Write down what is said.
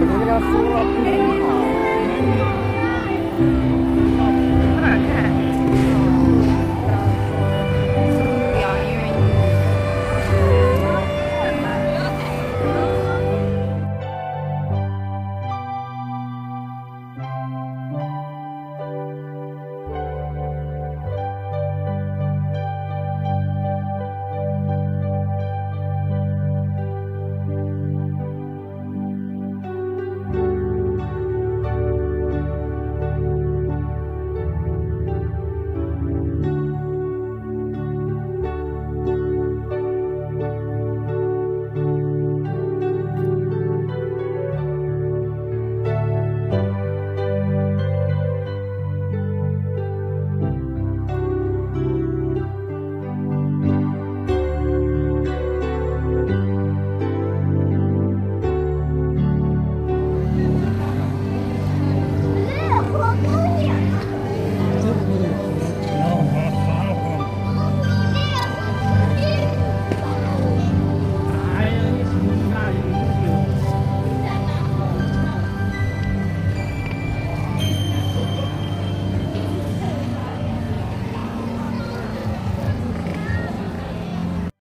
loud. We're going to have four up.